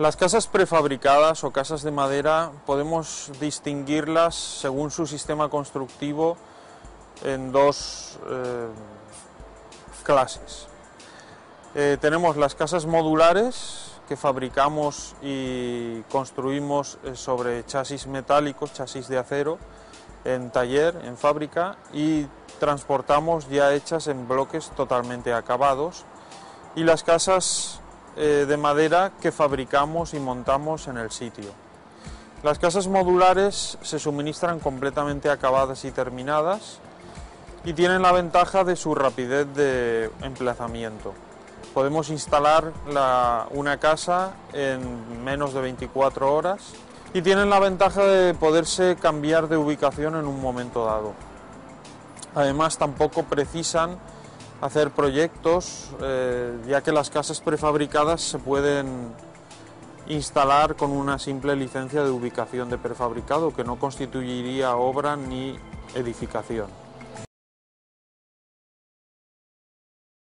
Las casas prefabricadas o casas de madera podemos distinguirlas según su sistema constructivo en dos eh, clases. Eh, tenemos las casas modulares que fabricamos y construimos eh, sobre chasis metálicos, chasis de acero, en taller, en fábrica y transportamos ya hechas en bloques totalmente acabados. Y las casas eh, de madera que fabricamos y montamos en el sitio. Las casas modulares se suministran completamente acabadas y terminadas y tienen la ventaja de su rapidez de emplazamiento. Podemos instalar una casa en menos de 24 horas y tienen la ventaja de poderse cambiar de ubicación en un momento dado. Además tampoco precisan hacer proyectos, eh, ya que las casas prefabricadas se pueden instalar con una simple licencia de ubicación de prefabricado que no constituiría obra ni edificación.